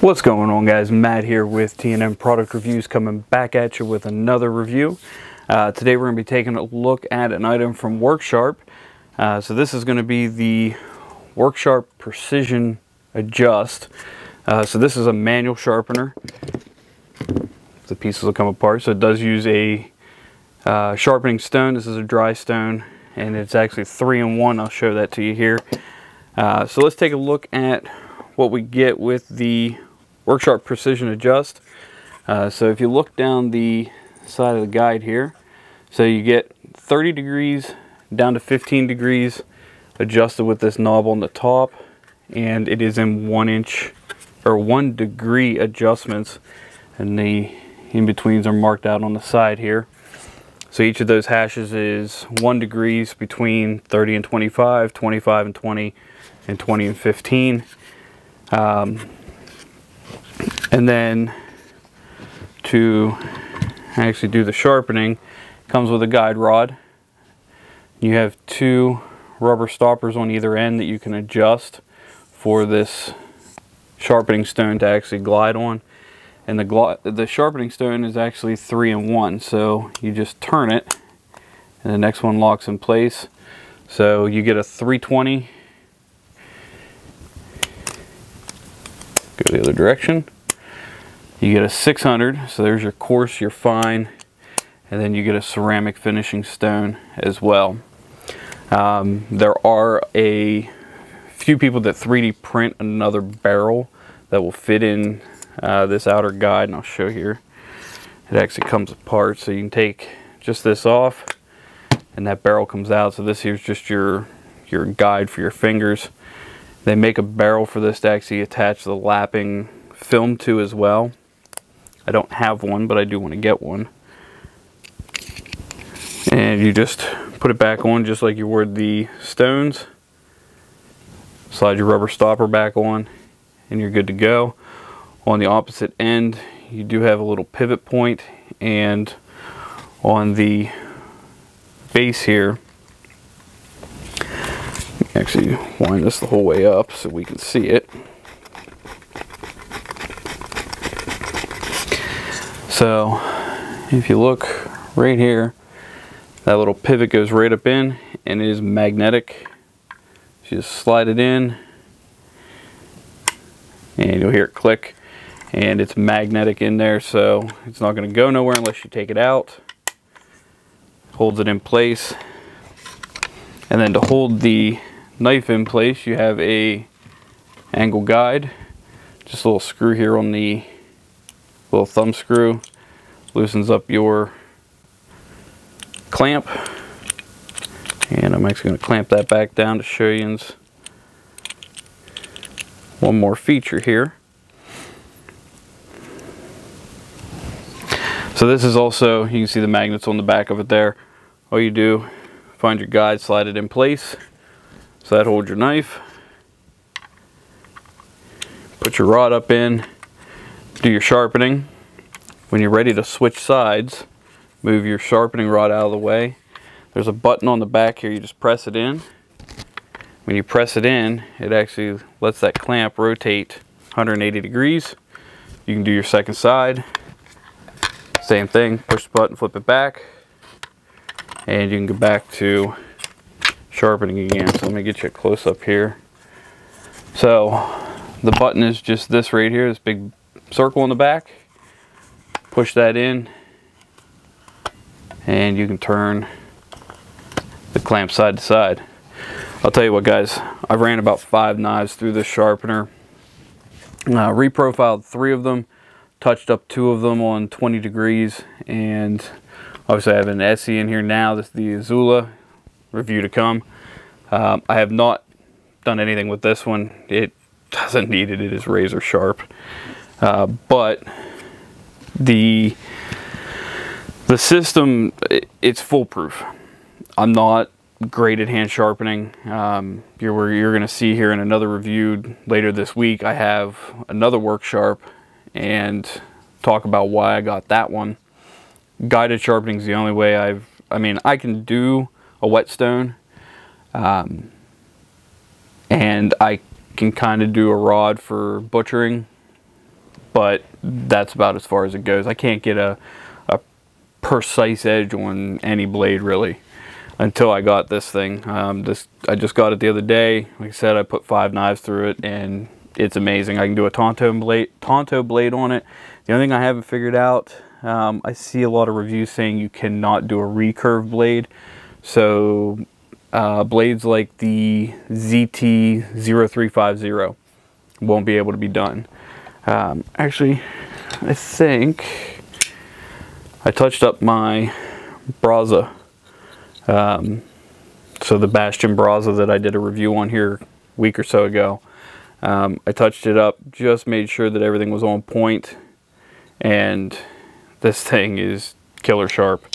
What's going on guys? Matt here with TNM Product Reviews coming back at you with another review. Uh, today we're going to be taking a look at an item from Work Sharp. Uh, so this is going to be the Work Sharp Precision Adjust. Uh, so this is a manual sharpener. The pieces will come apart. So it does use a uh, sharpening stone. This is a dry stone and it's actually three in one. I'll show that to you here. Uh, so let's take a look at what we get with the Work Sharp Precision Adjust. Uh, so if you look down the side of the guide here, so you get 30 degrees down to 15 degrees adjusted with this knob on the top and it is in one inch or one degree adjustments and the in-betweens are marked out on the side here. So each of those hashes is one degrees between 30 and 25, 25 and 20, and 20 and 15. Um, and then to actually do the sharpening, comes with a guide rod. You have two rubber stoppers on either end that you can adjust for this sharpening stone to actually glide on. And the, the sharpening stone is actually three in one. So you just turn it and the next one locks in place. So you get a 320 go the other direction. You get a 600, so there's your coarse, your fine, and then you get a ceramic finishing stone as well. Um, there are a few people that 3D print another barrel that will fit in uh, this outer guide, and I'll show here. It actually comes apart, so you can take just this off, and that barrel comes out. So this here's just your your guide for your fingers. They make a barrel for this to actually attach the lapping film to as well. I don't have one, but I do want to get one. And you just put it back on just like you would the stones. Slide your rubber stopper back on and you're good to go. On the opposite end, you do have a little pivot point and on the base here, actually wind this the whole way up so we can see it. So if you look right here, that little pivot goes right up in and it is magnetic. You just slide it in and you'll hear it click and it's magnetic in there so it's not going to go nowhere unless you take it out. Holds it in place and then to hold the knife in place you have a angle guide just a little screw here on the little thumb screw loosens up your clamp. And I'm actually going to clamp that back down to show you one more feature here. So this is also you can see the magnets on the back of it there. All you do find your guide slide it in place. So that holds your knife. Put your rod up in, do your sharpening. When you're ready to switch sides, move your sharpening rod out of the way. There's a button on the back here, you just press it in. When you press it in, it actually lets that clamp rotate 180 degrees. You can do your second side. Same thing, push the button, flip it back, and you can go back to sharpening again. So let me get you a close up here. So the button is just this right here, this big circle in the back. Push that in and you can turn the clamp side to side. I'll tell you what guys, I ran about five knives through this sharpener. Uh, reprofiled three of them, touched up two of them on 20 degrees and obviously I have an ESEE in here now, this is the Izula review to come. Um, I have not done anything with this one. It doesn't need it. It is razor sharp. Uh, but the the system, it, it's foolproof. I'm not great at hand sharpening. Um, you're, you're going to see here in another review later this week, I have another work sharp and talk about why I got that one. Guided sharpening is the only way I've, I mean, I can do a whetstone. Um, and I can kind of do a rod for butchering, but that's about as far as it goes. I can't get a, a precise edge on any blade really until I got this thing. Um, this I just got it the other day. Like I said, I put five knives through it and it's amazing. I can do a Tonto blade, Tonto blade on it. The only thing I haven't figured out, um, I see a lot of reviews saying you cannot do a recurve blade. So uh, blades like the ZT0350 won't be able to be done. Um, actually, I think I touched up my Braza. Um, so the Bastion Braza that I did a review on here a week or so ago. Um, I touched it up, just made sure that everything was on point, and this thing is killer sharp.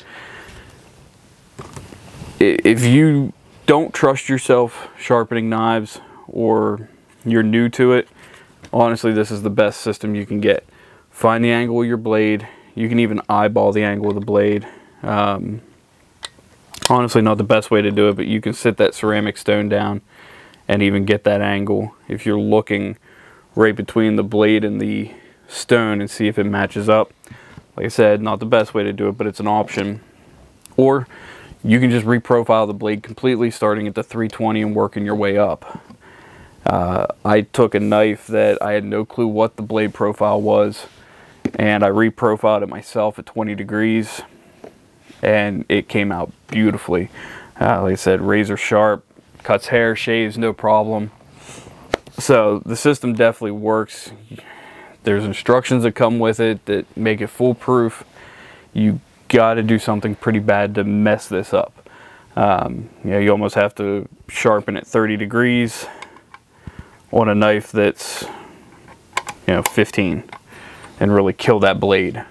If you don't trust yourself sharpening knives or you're new to it, honestly, this is the best system you can get. Find the angle of your blade. You can even eyeball the angle of the blade. Um, honestly, not the best way to do it, but you can sit that ceramic stone down and even get that angle if you're looking right between the blade and the stone and see if it matches up. Like I said, not the best way to do it, but it's an option. Or you can just reprofile the blade completely starting at the 320 and working your way up. Uh, I took a knife that I had no clue what the blade profile was and I reprofiled it myself at 20 degrees and it came out beautifully. Uh, like I said, razor sharp, cuts hair, shaves, no problem. So the system definitely works. There's instructions that come with it that make it foolproof. You got to do something pretty bad to mess this up. Um, you know, you almost have to sharpen it 30 degrees on a knife that's, you know, 15 and really kill that blade.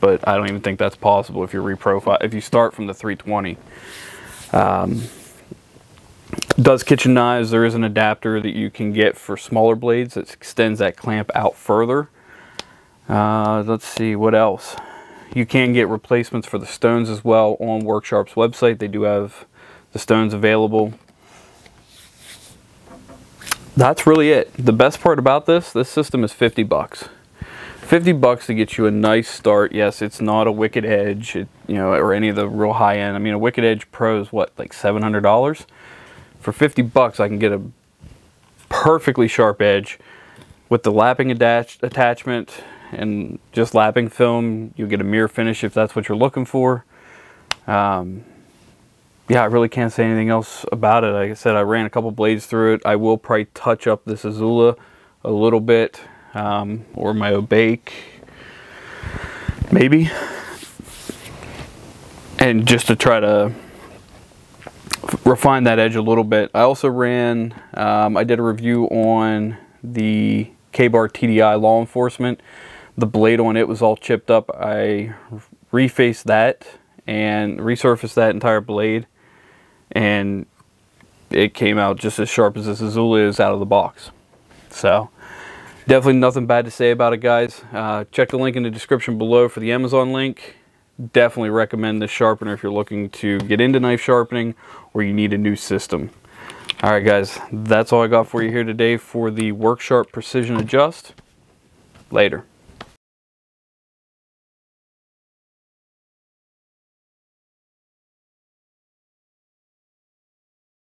But I don't even think that's possible if you reprofile, if you start from the 320. Um, does kitchen knives, there is an adapter that you can get for smaller blades that extends that clamp out further. Uh, let's see, what else? You can get replacements for the stones as well on Work Sharp's website. They do have the stones available. That's really it. The best part about this, this system is 50 bucks. 50 bucks to get you a nice start. Yes, it's not a Wicked Edge, it, you know, or any of the real high end. I mean, a Wicked Edge Pro is what, like $700? For 50 bucks, I can get a perfectly sharp edge with the lapping attach attachment and just lapping film. You'll get a mirror finish if that's what you're looking for. Um, yeah, I really can't say anything else about it. Like I said, I ran a couple blades through it. I will probably touch up this Izula a little bit, um, or my Obake, maybe. And just to try to refine that edge a little bit. I also ran, um, I did a review on the Ka-Bar TDI Law Enforcement. The blade on it was all chipped up. I refaced that and resurfaced that entire blade and it came out just as sharp as this Izula is out of the box. So definitely nothing bad to say about it guys. Uh, check the link in the description below for the Amazon link definitely recommend this sharpener if you're looking to get into knife sharpening or you need a new system. All right, guys, that's all I got for you here today for the Work Sharp Precision Adjust. Later.